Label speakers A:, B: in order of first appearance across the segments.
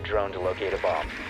A: Your drone to locate a bomb.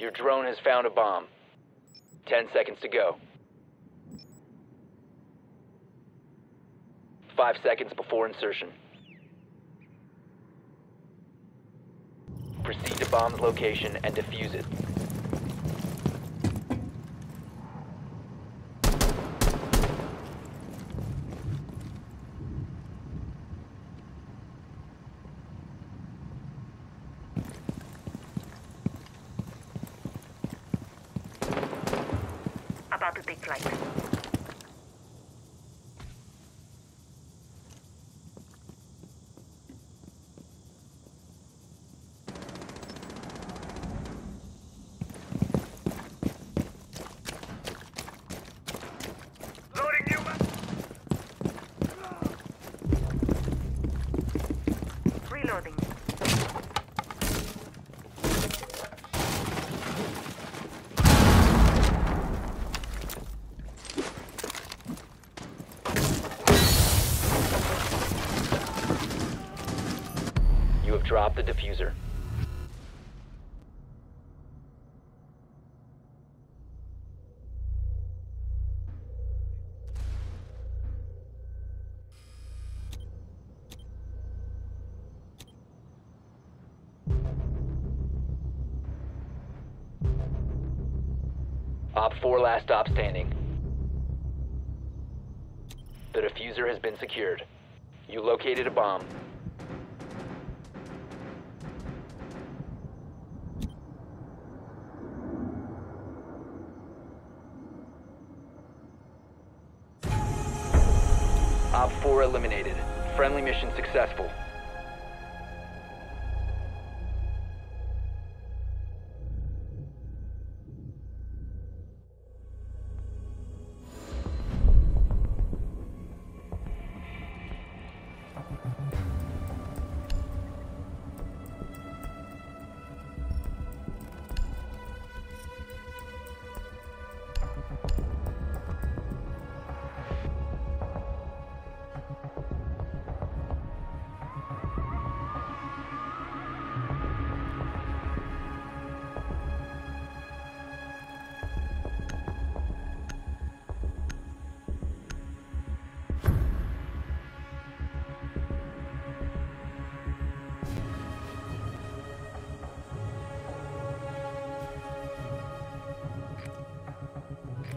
A: Your drone has found a bomb. Ten seconds to go. Five seconds before insertion. Proceed to bomb's location and defuse it.
B: To take flight.
A: The defuser. Op 4 last stop standing. The defuser has been secured. You located a bomb. Eliminated. Friendly mission successful.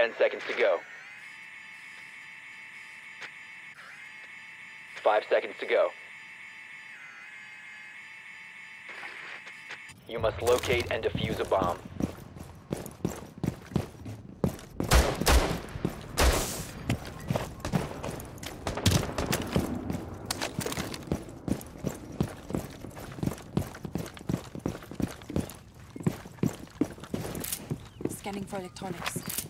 A: Ten seconds to go. Five seconds to go. You must locate and defuse a bomb.
C: Scanning for electronics.